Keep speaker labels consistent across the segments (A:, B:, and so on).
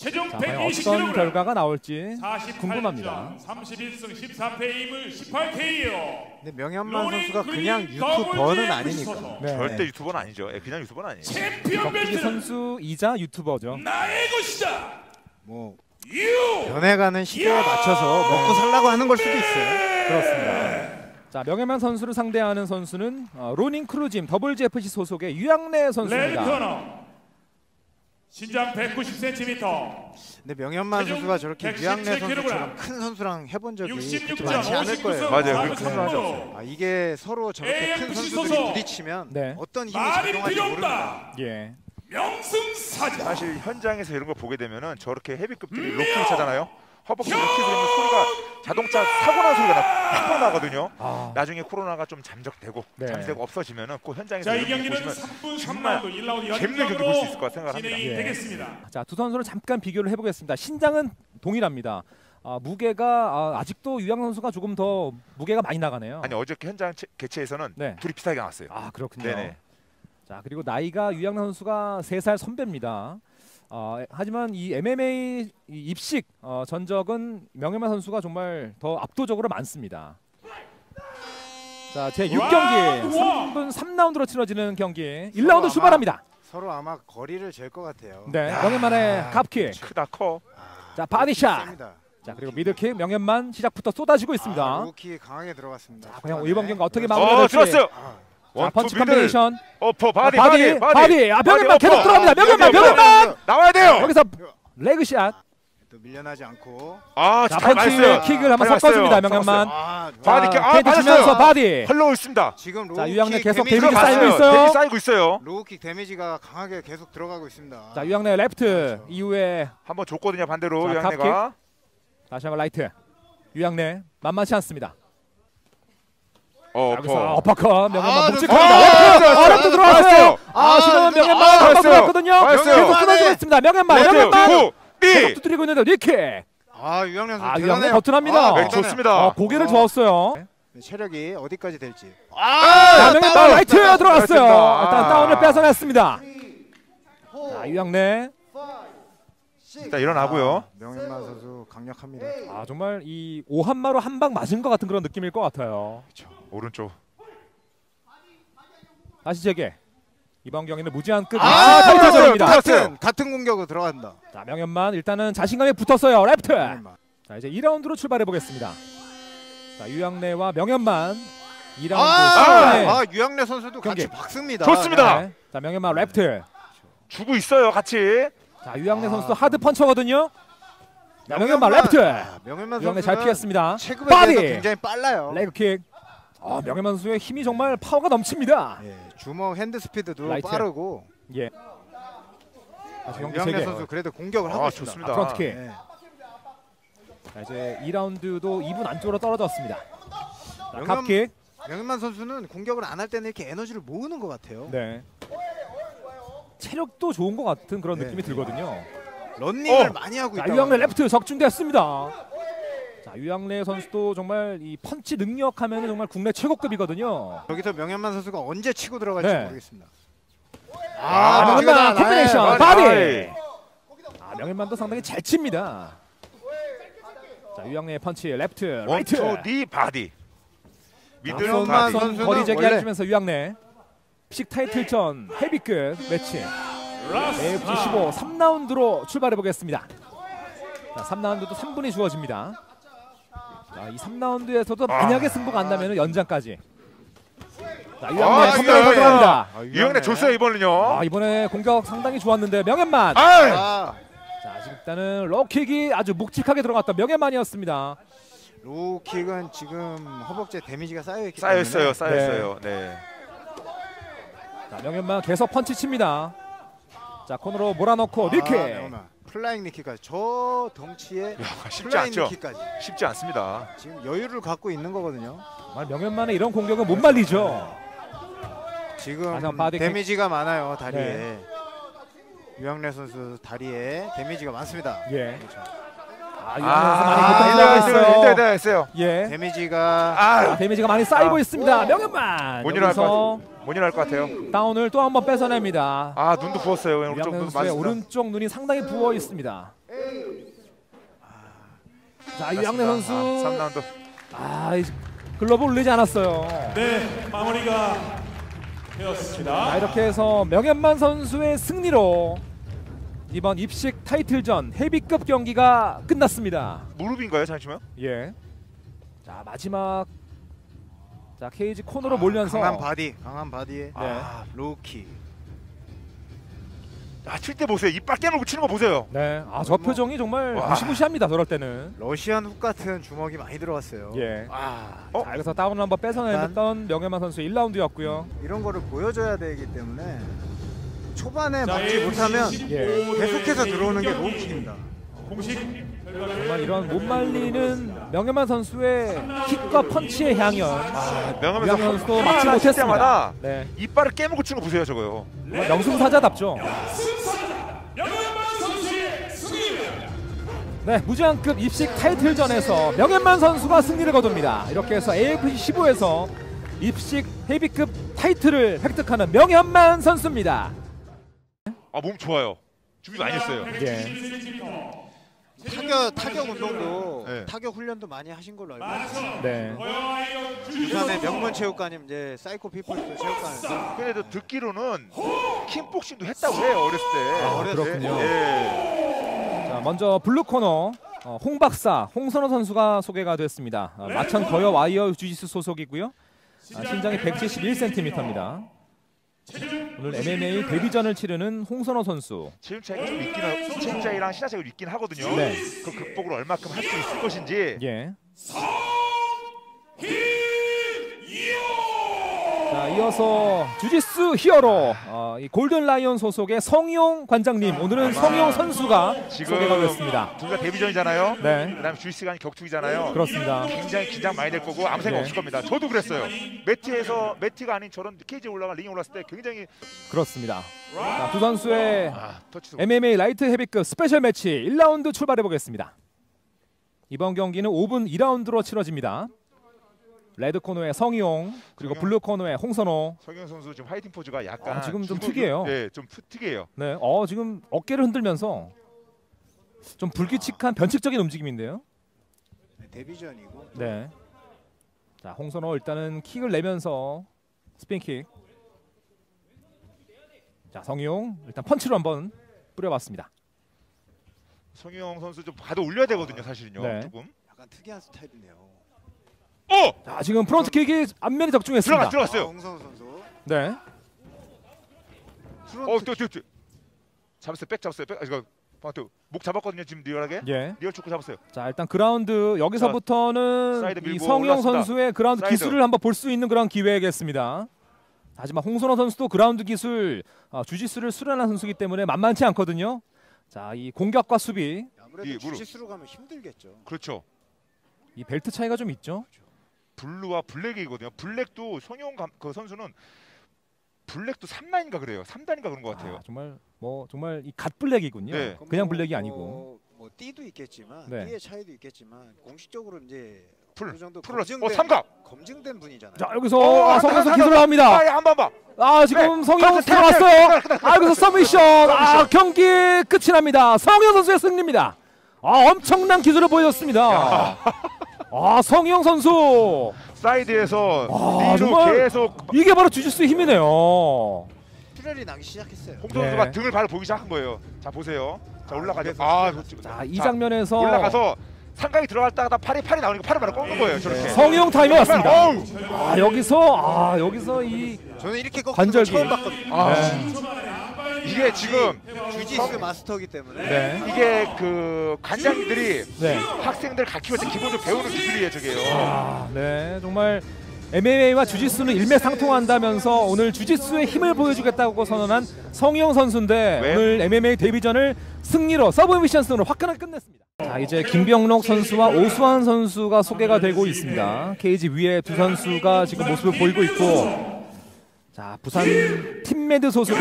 A: 최종
B: 자, 과연
A: 120kg
B: 어떤 결과가 나올지
A: 48점,
B: 궁금합니다.
A: 31승 14패 임을 18KO.
C: 근데 명현만 선수가 그냥 유튜버는 아니니까.
B: 네.
D: 절대 유튜버는 아니죠. 예, 그냥 유튜버는 아니에요.
A: 챔피언 벨트
B: 선수이자 유튜버죠.
A: 나의 것이다.
C: 뭐
A: 유.
C: 변해가는 시대에 맞춰서 먹고 살라고 하는 걸 수도 있어요.
B: 그렇습니다. 자 명현만 선수를 상대하는 선수는 어, 로닌 크루짐 WGFC 소속의 유양래 선수입니다.
A: 신장 190cm.
C: 근데 명현만 선수가 저렇게
A: 117
C: 유양래. 선수처럼 큰 선수랑 해본 적이 그렇게
A: 66점
C: 많지 않을 거예요.
A: 59점.
D: 맞아요. 없어요.
C: 아 이게 서로 저렇게 큰 선수들이. 부딪히면
B: 네.
C: 어떤 힘이 작용할지 모릅니다.
B: 예.
A: 명승사자.
D: 사실 현장에서 이런 거 보게 되면은 저렇게 헤비급들이 로킹 차잖아요. 허벅지 로킹 들으면 소리가 자동차 사고 난 소리가 나, 팍 나거든요.
B: 아,
D: 나중에 코로나가 좀 잠적되고
B: 네.
D: 잠시되고 없어지면은 그 현장에서
A: 자, 이 경기는
D: 보시면
A: 3분
D: 정말
A: 3라운드 1라운드
D: 재밌는 경기 볼 수 있을 것 생각을
A: 진행이
B: 합니다. 예.
A: 되겠습니다.
B: 자 두 선수를 잠깐 비교를 해보겠습니다. 신장은 동일합니다. 아, 무게가 아, 직도 유양 선수가 조금 더 무게가 많이 나가네요.
D: 아니 어저께 현장 체- 개최에서는
B: 네.
D: 둘이 비슷하게 나왔어요.
B: 아 그렇군요.
D: 네네.
B: 자 그리고 나이가 유양 선수가 3살 선배입니다. 어, 하지만 이 MMA 이 입식 어, 전적은 명현만 선수가 정말 더 압도적으로 많습니다. 자, 제 6경기
A: 와우,
B: 3분 3라운드로 치러지는 경기
C: 서로
B: 1라운드
C: 아마
B: 출발합니다.
C: 서로 아마 거리를 잴 것 같아요.
B: 네, 명현만의 갑킥.
D: 크다 커.
B: 자,
C: body shot.
B: 자, 그리고 middle kick 명현만 시작부터 쏟아지고 있습니다.
C: 아, low kick 강하게 들어갔습니다.
B: 자, 과연 이번 경기 어떻게
D: 어
B: 마무리될지.
D: 들었어요.
C: 아,
B: 자, 펀치
D: middle. combination. upper body
B: 아,
D: body,
B: body body. 아,
D: body
B: 계속
D: upper.
B: 들어갑니다.
D: 여기
B: 명현만.
D: 나와야 돼요.
B: 여기서 leg shot.
C: 또 밀려나지 않고
D: 아
B: 자,
D: 잘
B: 펀치. 킥을 한번
D: 잘
B: 섞어줍니다. 명현만.
C: 아,
D: body. 아,
B: 페인트
D: 맞았어요.
B: body.
D: 흘러오고 있습니다.
C: 지금 low kick
B: 자, 유양래 계속
C: 데미지
B: 쌓이고. 있어요.
D: 데미지 쌓이고 있어요.
C: low kick 데미지가 강하게 계속 들어가고 있습니다.
B: 자, 유양래 레프트
C: 그렇죠.
B: 이후에
D: 한번 줬거든요 반대로
B: 자,
D: 유양래가.
B: 다시 한번 라이트. 유양래 만만치 않습니다.
D: 어
B: upper. 어퍼컷 명현만
C: 아,
B: 묵직합니다.
D: 아.
B: 아, 레프트 들어왔어요. 아,
D: 아,
B: 지금은
C: 네.
B: 명현만
D: 아,
B: 한번
D: 맞았어요.
B: 들어왔거든요.
D: 맞았어요.
B: 계속 끊어지고 있습니다. 명현만,
D: 레프트
B: 명현만.
D: 구 리.
B: 계속 두드리고 있는데 knee kick.
C: 아 유양래 선수
B: 아,
C: 대단해요.
B: 유양래 버팁니다.
C: 아,
B: 네,
D: 네. 좋습니다.
B: 어, 고개를
C: 어.
B: 저었어요.
C: 네, 체력이 어디까지 될지.
B: 자, 명현만
C: 다운,
B: 라이트 들어갔어요. 일단
D: 아.
B: 다운을 뺏어냈습니다. 자, 유양래.
D: 일단 일어나고요.
C: 아, 명현만 선수 강력합니다.
B: 아, 정말 이 오함마로 한 방 맞은 것 같은 그런 느낌일 것 같아요.
D: 오른쪽.
B: 다시 재개. 이번 경기는 무제한 끝.
D: 아,
B: 아,
D: 들어갔어요.
B: 타이틀전입니다.
D: 들어갔어요.
C: 같은 같은 공격으로 들어간다.
B: 자, 명현만 일단은 자신감에 붙었어요. 레프트.
C: 명현만.
B: 자, 이제 2라운드로 출발해 보겠습니다. 자, 유양래와 명현만 2라운드
C: 아,
B: 네.
C: 아 유양래 선수도
B: 경기.
C: 같이 박습니다.
D: 좋습니다.
B: 네. 자, 명현만 레프트.
D: 주고 있어요 같이.
B: 자, 유양래
C: 아.
B: 선수도 hard puncher거든요. 자, 명현만 레프트.
C: 아, 명현만
B: 유양래
C: 선수는
B: 잘 피했습니다.
C: 체급에
B: 바디.
C: 비해서 굉장히 빨라요.
B: leg kick. 아, 명현만 선수의 힘이 정말 파워가 넘칩니다.
C: 예, 주먹 hand speed도
B: 라이트.
C: 빠르고
B: 예.
C: 유양래
B: 세개
C: 선수 그래도 공격을 하고
D: 아
C: 있습니다.
D: 좋습니다.
B: 아, 프런트킥.
C: 예.
B: 자, 이제 2라운드도 2분 안쪽으로 떨어졌습니다. 자, 갑킥.
C: 명현만 선수는 공격을 안 할 때는 이렇게 에너지를 모으는 것 같아요.
B: 네. 체력도 좋은 것 같은 그런
C: 네.
B: 느낌이 들거든요.
C: 런닝을
D: 어.
C: 많이 하고
B: 자,
C: 있다.
B: 유양래 레프트 적중됐습니다. 자, 유양래 선수도 정말 이 펀치 능력 하면 정말 국내 최고급이거든요.
C: 여기서 명현만 선수가 언제 치고 들어갈지
B: 네.
C: 모르겠습니다.
B: 아, 명현만
C: 명현만,
B: 콤비네이션
C: 네,
B: 바디.
D: 바디.
B: 아, 명현만도 상당히 잘 칩니다. 자, 유양래의 펀치 레프트, 라이트.
D: 원투 니 바디. 미들
C: 명현만
D: 바디.
C: 선수-
B: 거리 제기
C: 원래-
B: 해주면서 유양래. 식 타이틀전 헤비급 매치. AFC 15 3라운드로 출발해 보겠습니다. 자, 3라운드도 3분이 주어집니다. 자, 이 3라운드에서도 만약에 승부가 안 나면 연장까지. 자,
D: 아,
B: 유양래. 들어갑니다.
C: 아,
D: 유양래 줬어요 이번은요.
B: 아, 이번에 공격 상당히 좋았는데 명현만.
D: 아,
C: 아,
B: 자, 일단은 low kick이 아주 묵직하게 들어갔던 명현만이었습니다.
C: low kick은 지금 허벅지에 데미지가 쌓여 있기
D: 쌓여
C: 때문에
D: 있어요, 쌓여 있어요. 네.
B: 자, 명현만 계속 펀치 칩니다. 자, 코너로 몰아넣고
C: 아,
B: knee kick.
C: 명현만. flying knee kick까지 저 덩치에
D: 야, 쉽지
C: flying
D: 않죠.
C: knee kick까지
D: 쉽지 않습니다.
C: 지금 여유를 갖고 있는 거거든요.
B: 정말 명현만의 이런 공격은 못 말리죠.
C: 지금
B: body kick.
C: 데미지가 많아요 다리에.
B: 네.
C: 유양래 선수 다리에 데미지가 많습니다.
B: 예. 유 많이
C: 아,
B: 고통당하고
D: 있어요.
B: 있어요.
D: 있어요.
B: 예.
C: 데미지가
B: 자,
D: 아,
B: 데미지가 많이 쌓이고
D: 아.
B: 있습니다. 명현만.
D: 못 일어날 것 같아요.
B: 다운을 또 한 번 뺏어냅니다.
D: 아, 눈도 부었어요. 눈도
B: 선수의
D: 맞습니다.
B: 오른쪽 눈이 상당히 부어 있습니다. 자 유양래 선수
D: 3라운드.
B: 아 이- 글러브 올리지 않았어요.
A: 네, 마무리가 되었습니다.
B: 자 이렇게 해서 명현만 선수의 승리로 이번 입식 타이틀전 헤비급 경기가 끝났습니다.
D: 무릎인가요? 잠시만.
B: 예. 자 마지막 자 케이지 코너로 몰면서
C: 강한 바디, 강한 바디에
B: 네.
D: 아,
C: low kick.
D: 아, 칠때 보세요. 이빨 깨물고 치는 거 보세요.
B: 네. 아 저 표정이 정말
D: 와.
B: 무시무시합니다. 저럴 때는.
C: 러시안 훅 같은 주먹이 많이 들어갔어요.
B: 예.
C: 아,
D: 어?
B: 자 여기서 다운을 한번 뺏어내던 명예만 선수 1라운드였고요.
C: 이런 거를 보여줘야 되기 때문에 초반에
A: 자,
C: 막지 못하면
B: 예.
C: 계속해서 들어오는 게 로우킥입니다.
A: 공식
B: 정말 이런 못 말리는 명예만 선수의 킥과 펀치의 향연.
D: 아, 명하면서
B: 선수도 막지
D: 칠
B: 못했습니다.
D: 때마다
B: 네.
D: 이빨을 깨물고 치는 거 보세요, 저거요.
B: 정말 명승사자답죠. 네, 무제한급 입식 타이틀전에서 명현만 선수가 승리를 거둡니다. 이렇게 해서 AFC 15에서 입식 헤비급 타이틀을 획득하는 명현만 선수입니다.
D: 아, 몸 좋아요. 준비 많이 했어요.
B: 예.
C: 타격 타격 운동도
D: 네.
C: 타격 훈련도 많이 하신 걸로 알고 있어요.
B: 네.
C: 부산의 명문 체육관인 이제 사이코 피플스 체육관에서
D: 근데도 듣기로는 킹복싱도 했다고 해요, 어렸을 때.
C: 아, 어렸을 때?
B: 그렇군요.
D: 예.
B: 자, 먼저 blue corner 어, 홍 박사, 홍선호 선수가 소개가 됐습니다. 어, 마천 거여 와이어 주짓수 소속이고요. 아, 신장이 171cm입니다. 오늘 MMA 데뷔전을 치르는 홍선호 선수.
D: 체중 차이가 좀 있긴 하, 체중 차이랑 시야 차이가 있긴 하거든요.
B: 네.
D: 그 극복을 얼마큼 할 수 있을 것인지.
B: 예. 이어서 주짓수 히어로 어, 이 골든 라이온 소속의 성용 관장님. 오늘은 성용 선수가
D: 지금
B: 소개가 됐습니다.
D: 둘 다 데뷔전이잖아요.
B: 네,
D: 그다음에 주의 시간이 격투기잖아요.
B: 그렇습니다.
D: 굉장히 긴장 많이 될 거고 아무 생각
B: 네.
D: 없을 겁니다. 저도 그랬어요. 매트에서 매트가 아닌 저런 케이지에 올라가 링에 올랐을 때 굉장히
B: 그렇습니다. 자, 두 선수의
D: 아
B: MMA 라이트 헤비급 special match 1라운드 출발해 보겠습니다. 이번 경기는 5분 2라운드로 치러집니다. red corner의 성희용 그리고
D: 성희용.
B: blue corner의 홍선호.
D: 성현 선수 지금 화이팅 포즈가 약간
B: 아, 지금 좀
D: 주먹-
B: 특이해요.
D: 네, 좀 푸- 특이해요.
B: 네, 어 지금 어깨를 흔들면서 좀 불규칙한 변칙적인 움직임인데요.
C: 데뷔전이고
B: 네. 자, 홍선호 일단은 킥을 내면서 spin kick. 자, 성희용 일단 펀치로 한번 뿌려봤습니다.
D: 성형 선수 좀 가드 올려야 되거든요, 사실은요.
B: 네.
D: 조금.
C: 약간 특이한 스타일이네요.
D: 어!
B: 자, 지금 front kick이 안면에 적중했습니다.
D: 들어가 들어갔어요.
C: 홍선 선수.
B: 네.
C: front
D: 어, 또, 또, 또. 잡았어요. back 잡았어요. back. 아, 이거 방금 목 잡았거든요. 지금 rear하게.
B: 예.
D: rear choke 잡았어요.
B: 자 일단 그라운드 여기서부터는
D: 사이드
B: 이
D: 밀고
B: 성용. 선수의 그라운드
D: 사이드.
B: 기술을 한번 볼 수 있는 그런 기회겠습니다. 하지만 홍선호 선수도 그라운드 기술 어, 주짓수를 수련한 선수이기 때문에 만만치 않거든요. 자 이 공격과 수비
C: 아무래도
D: 이 무릎.
C: 주짓수로 가면 힘들겠죠.
D: 그렇죠.
B: 이 벨트 차이가 좀 있죠.
D: blue와 black이거든요. black도 감, 그 선수는 black도 3단인가 그래요. 3단인가 그런 것 같아요.
B: 아, 정말 뭐 정말 이 god black이군요.
D: 네.
B: 그냥
C: 뭐,
B: black이
C: 뭐,
B: 아니고.
C: 뭐 띠도 있겠지만
B: 네.
C: 띠의 차이도 있겠지만 공식적으로 이제
D: 풀,
C: 어느 정도
D: 풀을
C: 검증된
D: 어 삼각.
C: 검증된 분이잖아요.
B: 자 여기서
D: 어,
B: 아,
D: 한다,
B: 성용 선수
D: 한다,
B: 기술
D: 한다.
B: 나옵니다.
D: 아, 한번 봐.
B: 아 지금
D: 네.
B: 들어갔어요.
D: 가스, 가스,
B: 아 여기서 submission. 아 경기 끝이 납니다. 성용 선수의 승리입니다. 아 엄청난 기술을 보여줬습니다. 아 성용 선수
D: 사이드에서
B: 아,
D: 리로
B: 정말-
D: 계속
B: 이게 바로 주짓수의 힘이네요.
C: 출혈이 나기 시작했어요.
D: 홍 선수가
B: 네.
D: 등을 바로 보기 시작한 거예요. 자 보세요. 자 올라가죠. 아,
C: 출혈
D: 좋-
B: 자이
D: 자,
B: 장면에서
D: 올라가서 삼각이 들어갔다가 팔이 팔이 나오니까 팔을 바로 꺾는 거예요. 저렇게.
B: 성용 타임이 왔습니다.
D: 어우,
B: 아 여기서 아 여기서 이
C: 저는 이렇게
B: 관절기.
C: 거 처음 봤거든요.
D: 아,
B: 네.
D: 이게 지금
C: 주짓수 마스터기 때문에
B: 네.
D: 이게 그 관장님들이
B: 네.
D: 학생들 가르칠 때 기본적으로 배우는 기술이에요, 저게요.
B: 아, 네 정말 MMA와 주짓수는 일맥상통한다면서 오늘 주짓수의 힘을 보여주겠다고 선언한 성희영 선수인데
D: 왜?
B: 오늘 MMA 데뷔전을 승리로 서브미션 승으로 화끈하게 끝냈습니다. 자 이제 김병록 선수와 오수환 선수가 소개가 되고 있습니다. 케이지 위에 두 선수가 지금 모습을 보이고 있고 자 부산 팀매드 소속의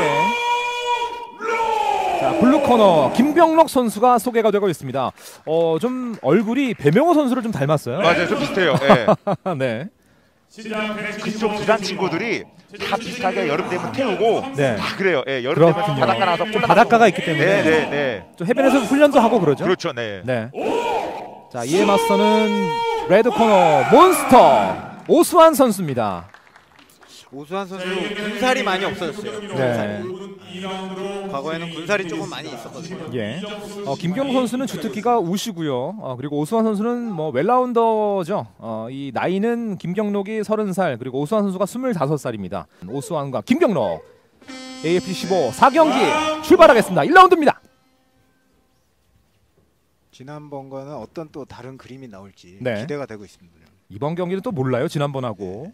B: 자 블루 코너 김병록 선수가 소개가 되고 있습니다. 어 좀 얼굴이 배명호 선수를 좀 닮았어요.
D: 맞아요, 좀 비슷해요. 예.
B: 네.
A: 신장
D: 그쪽
A: 175
D: 부산 친구들이 다 비슷하게 여름 되면 태우고
B: 네.
D: 다 그래요. 예, 여름 되면
B: 그렇군요.
D: 바닷가 나와서
B: 좀
D: 콜라
B: 바닷가가. 있기 때문에
D: 네, 네, 네.
B: 좀 해변에서 훈련도 하고 그러죠.
D: 그렇죠, 네.
B: 네. 자 이에 맞서는 레드 코너 몬스터 오수환 선수입니다.
C: 오수환 선수 군살이 많이 없어졌어요.
B: 네.
C: 과거에는 군살이 조금 많이 있었거든요.
B: 예. 어, 김경록 선수는 주특기가 우시고요. 어, 그리고 오수환 선수는 뭐 웰라운더죠. 어, 이 나이는 김경록이 30살 그리고 오수환 선수가 25살입니다. 오수환과 김경록 AFC 15 4경기 출발하겠습니다. 1라운드입니다.
C: 지난번과는 어떤 또 다른 그림이 나올지
B: 네.
C: 기대가 되고 있습니다.
B: 이번 경기는 또 몰라요. 지난번하고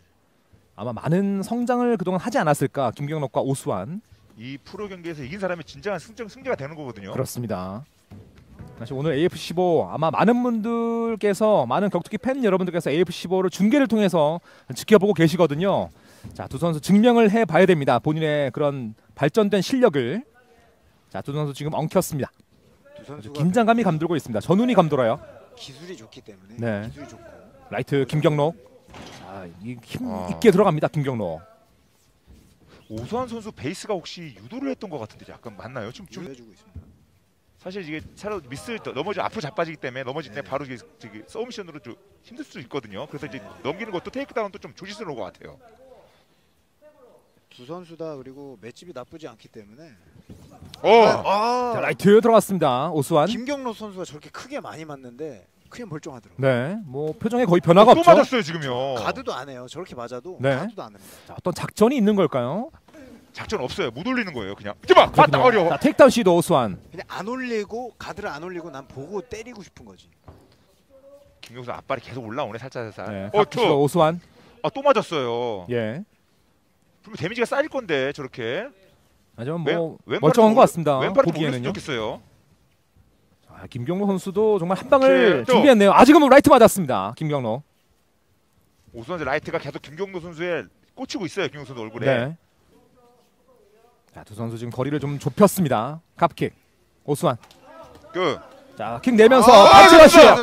B: 아마 많은 성장을 그동안 하지 않았을까 김경록과 오수환
D: 이 프로 경기에서 이긴 사람이 진정한 승정 승리가 되는 거거든요.
B: 그렇습니다. 사실 오늘 AF15 아마 많은 분들께서 많은 격투기 팬 여러분들께서 AF15를 중계를 통해서 지켜보고 계시거든요. 자, 두 선수 증명을 해 봐야 됩니다. 본인의 그런 발전된 실력을. 자, 두 선수 지금 엉켰습니다.
C: 두 선수가
B: 긴장감이 감돌고 있습니다. 전운이 감돌아요.
C: 기술이 좋기 때문에
B: 네.
C: 기술이 좋고
B: 라이트 김경록. 자, 이힘
D: 아.
B: 있게 들어갑니다. 김경록.
D: 오수환 선수 베이스가 혹시 유도를 했던 것 같은데 약간 맞나요? 지금 좀
C: 해주고 있습니다.
D: 사실 이게 차로 미스 넘어져 앞으로 자빠지기 때문에 넘어질 때
C: 네.
D: 바로 저기 submission으로 좀 힘들 수 있거든요. 그래서 이제 넘기는 것도 takedown도 좀 조심스러운 것 같아요.
C: 두 선수 다 그리고 맷집이 나쁘지 않기 때문에
D: 어,
C: 아,
B: 자, 라이트 들어갔습니다. 오수환.
C: 김경록 선수가 저렇게 크게 많이 맞는데 크게 멀쩡하더라고요.
B: 네. 뭐 표정에 거의 변화가
D: 또
B: 없죠.
D: 맞았어요 지금요.
C: 가드도 안 해요. 저렇게 맞아도
B: 네.
C: 가드도 안 합니다.
B: 자, 어떤 작전이 있는 걸까요?
D: 작전 없어요. 못 올리는 거예요. 그냥. 이봐, 맞다. 어려워.
B: 자, takedown 시도 오수환.
C: 그냥 안 올리고 가드를 안 올리고 난 보고 때리고 싶은 거지.
D: 김경수 앞발이 계속 올라오네 살짝 살짝.
B: 네,
D: 어, 또,
B: 오수환.
D: 아, 또 맞았어요.
B: 예.
D: 그리고 데미지가 쌓일 건데 저렇게.
B: 하지만
D: 왼-
B: 뭐
D: 왼팔은
B: 멀쩡한 좀것 같습니다.
D: 올렸으면
B: 보기에는요.
D: 좋겠어요.
B: 자, 김경록 선수도 정말 한 방을
D: 네, 또.
B: 준비했네요. 아직은 라이트 맞았습니다.
D: 오수환 선수 라이트가 계속 김경도 선수에 꽂히고 있어요. 김경수 선수 얼굴에.
B: 네. 자, 두 선수 지금 거리를 좀 좁혔습니다. 앞킥. 오수환.
D: 그
B: 자, 킥 내면서
C: 아. 왼손,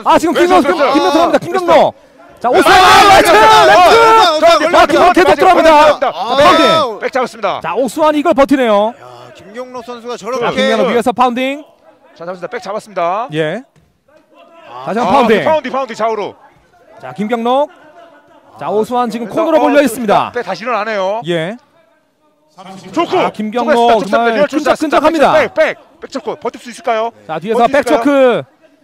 B: 아, 지금. 김경록 들어갑니다. 김경록. 자,
D: 아,
B: 라이트! 라이트! 아, 들어갑니다.
C: 아,
B: pounding.
D: back 잡았습니다.
B: 자, 오수환 이걸 버티네요.
C: 야, 김경록 선수가
B: 자,
C: 저렇게
B: 김경록 위에서 pounding.
D: 자, 잡았습니다. back 잡았습니다.
B: 예.
C: 아,
B: 다시
D: 아,
B: 한번
D: pounding. pounding pounding 좌우로.
B: 자, 김경록. 자, 오수환 지금
D: 어,
B: 몰려 있습니다.
D: back 다시 일어나네요.
B: 예.
D: 좋고.
B: 아, 김경록 정말 끈적끈적합니다.
D: back, back, back 좋고 버틸 수 있을까요?
B: 자, 뒤에서? back choke.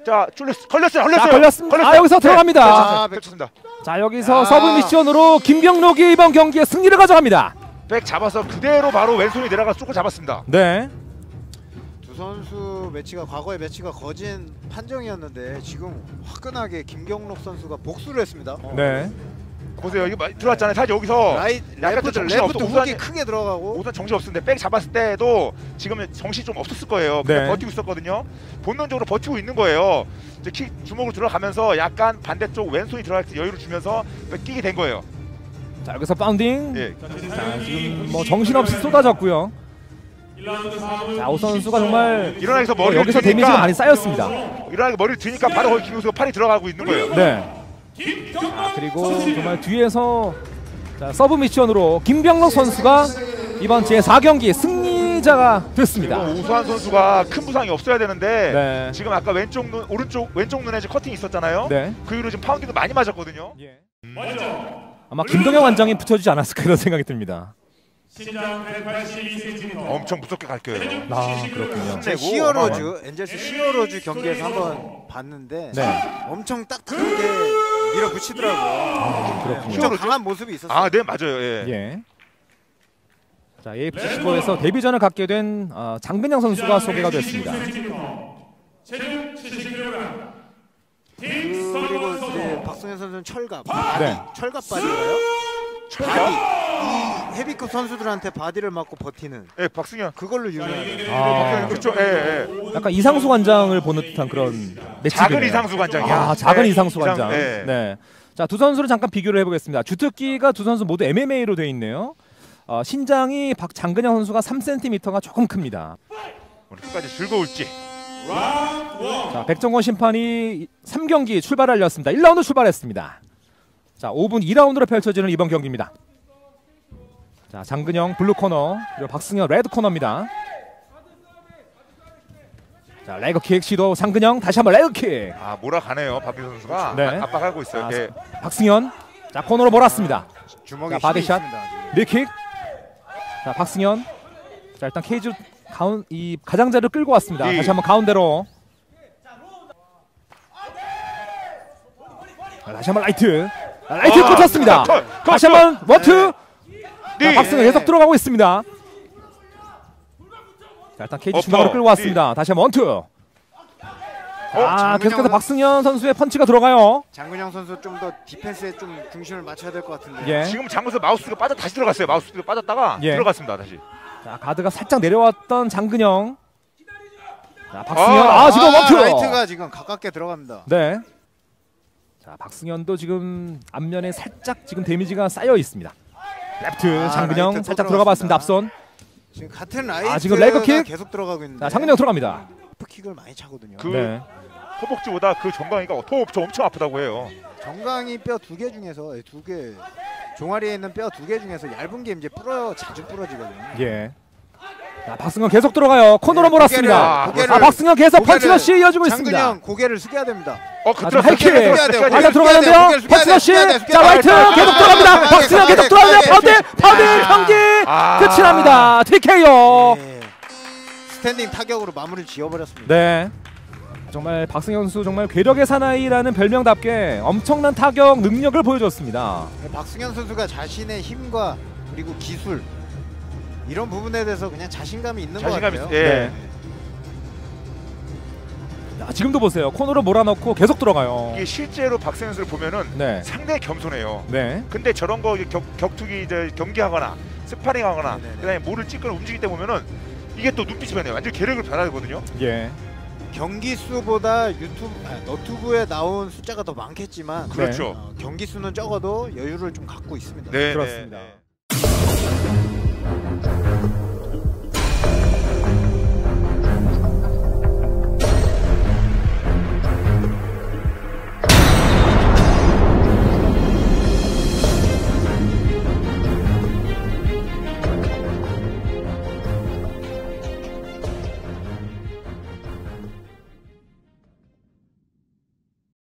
D: 자, 줄렸, 걸렸어요, 걸렸어요.
B: 자, 걸렸습니다. 아, 여기서 들어갑니다.
C: 아,
D: back 좋습니다.
B: 자, 여기서
C: 야.
B: submission으로 김경록이 이번 경기에 승리를 가져갑니다.
D: back 잡아서 그대로 바로 왼손이 내려가 쏘고 잡았습니다.
B: 네.
C: 두 선수 매치가 과거의 매치가 거진 판정이었는데 지금 화끈하게 김경록 선수가 복수를 했습니다.
B: 네.
D: 보세요, 이거 마- 들어왔잖아요. 사실 여기서
C: 라이
D: 약간
C: 레프트 레프트
D: 우선이-
C: 크게 들어가고
D: 우선 정신 없었는데 back 잡았을 때도 지금 정신 좀 없었을 거예요. 그냥
B: 네.
D: 버티고 있었거든요. 본능적으로 버티고 있는 거예요. 이제 킥 주먹으로 들어가면서 약간 반대쪽 왼손이 들어갈 때 여유를 주면서 back 끼게 된 거예요.
B: 자, 여기서 pounding.
D: 예.
B: 자, 지금 뭐 정신없이 쏟아졌고요. 자, 오 선수가 정말
D: 일어나서
B: 뭐
D: 머리를
B: 여기서
D: 드니까
B: 데미지가 많이 쌓였습니다.
D: 일어나서 머리를 드니까 바로 거기 김용수가 팔이 들어가고 있는 거예요.
B: 네. 자, 그리고 정말 뒤에서 자, submission으로 김병록 선수가 이번 제 4경기 승리자가 됐습니다.
D: 오수환 선수가 큰 부상이 없어야 되는데
B: 네.
D: 지금 아까 왼쪽 눈 오른쪽 왼쪽 눈에 지금 커팅이 있었잖아요.
B: 네.
D: 그 이후로 지금 pounding도 많이 맞았거든요.
B: 예. 아마 김동영 원장이 붙여주지 않았을까 이런 생각이 듭니다.
A: 신장 182cm.
D: 엄청 무섭게 갈 거예요.
B: 아 그렇군요.
C: 제
D: 힘내고
C: 히어로즈 엔젤스 히어로즈 경기에서 한번 봤는데
B: 네.
C: 엄청 딱딱하게 밀어붙이더라고요.
B: 그렇군요.
D: 히어로즈?
C: 강한 모습이 있었어요.
D: 아, 네 맞아요. 예.
B: 예. 자 AFC 15에서 데뷔전을 갖게 된 어, 장근영 선수가 소개가 됐습니다.
A: 체중 70kg.
C: 그리고 이제 박승현 선수는 철갑,
B: 네.
C: 철갑 body가요? body. 이 헤비급 선수들한테 body를 맞고 버티는
D: 예, 박승현.
C: 그걸로 유명해요.
B: 아,
D: 그렇죠. 예, 예.
B: 약간 이상수 관장을 보는 듯한 그런 매치네요.
D: 작은 이상수 관장이야.
B: 아, 작은
D: 네,
B: 이상수
D: 이상-
B: 관장.
D: 예.
B: 네. 자, 두 선수를 잠깐 비교를 해보겠습니다. 주특기가 두 선수 모두 MMA로 되어 있네요. 어, 신장이 박 장근영 선수가 3cm가 조금 큽니다.
D: 오늘 끝까지 즐거울지.
B: 자, 백정권 심판이 3경기 출발을 알렸습니다. 1라운드 출발했습니다. 자, 5분 2라운드로 펼쳐지는 이번 경기입니다. 자, 장근영 블루 코너, 그리고 박승현 레드 코너입니다. 자 leg kick 시도 장근영 다시 한번 leg kick.
D: 아 몰아가네요 박비 선수가
B: 네.
D: 아, 압박하고 있어요.
B: 아,
D: 예.
B: 박승현 자 코너로 몰았습니다.
C: 주먹에
B: 자,
C: body shot.
B: leg kick. 자 박승현. 자 일단 케이지 가운 이 가장자를 끌고 왔습니다.
D: 예.
B: 다시 한번 가운데로. 자, 다시 한번 라이트. 자, 라이트
D: 아,
B: 꽂혔습니다. 다시 한번 원투.
D: 네.
B: 자, 박승현 계속 들어가고 있습니다. 자 일단 케이지
D: 어퍼,
B: 중앙으로 끌고 왔습니다. 다시 한번 원투. 아
C: 장근영
B: 계속해서
C: 선-
B: 박승현 선수의 펀치가 들어가요.
C: 장근영 선수 좀 더 디펜스에 좀 중심을 맞춰야 될 것 같은데.
B: 예.
D: 지금 장구서 마우스가 빠져 다시 들어갔어요. 마우스가 빠졌다가
B: 예.
D: 들어갔습니다. 다시.
B: 자 가드가 살짝 내려왔던 장근영. 자 박승현
D: 아,
B: 아, 지금 원투.
C: 라이트가 지금 가깝게 들어갑니다.
B: 네. 자 박승현도 지금 안면에 살짝 지금 데미지가 쌓여 있습니다. 레프트
C: 아,
B: 장근영
C: 라이트 또
B: 살짝 들어가 봤습니다.
C: 들어갔습니다.
B: 앞손.
C: 지금 같은 라이트가
B: 아, 지금 leg kick?
C: 계속 들어가고 있는데.
B: 자 장근영 들어갑니다.
C: 킥을 많이 차거든요.
D: 그
B: 네.
D: 허벅지보다 그 정강이가 더, 더 엄청 아프다고 해요.
C: 정강이 뼈 두 개 중에서 두 개 종아리에 있는 뼈 두 개 중에서 얇은 게 이제 부러 자주 부러지거든요.
B: 예. 자 박승현 계속 들어가요. 코너로
C: 네,
B: 몰았습니다.
C: 고개를-
B: 아 박승현 계속 펀치러시 이어지고 있습니다.
C: 장근영 고개를 숙여야 됩니다.
D: 어, 그
B: 아,
D: 들어갔어요.
B: 하이킥!
C: 고개를
B: 들어가는데요. 펀치러시. 자 라이트. 계속 들어갑니다. 박승현 계속
C: 돼요.
B: 파운드 파운드
C: 네.
B: 경기
D: 아.
B: 끝이 납니다. TKO.
C: 네. 스탠딩 타격으로 마무리를 지어버렸습니다.
B: 네. 정말 박승현 선수 정말 괴력의 사나이라는 별명답게 엄청난 타격 능력을 보여줬습니다.
C: 박승현 선수가 자신의 힘과 그리고 기술 이런 부분에 대해서 그냥 자신감이 있는 것
D: 자신감
C: 같아요.
D: 있. 예.
B: 네. 자, 지금도 보세요. 코너로 몰아넣고 계속 들어가요.
D: 이게 실제로 박승현 선수를 보면은
B: 네.
D: 상당히 겸손해요.
B: 네.
D: 근데 저런 거 격, 격투기 이제 경기하거나 스파링하거나
C: 네네네.
D: 그다음에 물을 찌거나 움직일 때 보면은 이게 또 눈빛이 변해요. 완전 계력을 변하거든요.
B: 예.
C: 경기 수보다 유튜브 아, 너튜브에 나온 숫자가 더 많겠지만
D: 그렇죠.
C: 어, 경기 수는 적어도 여유를 좀 갖고 있습니다.
D: 네,
B: 그렇습니다.
D: 네, 네.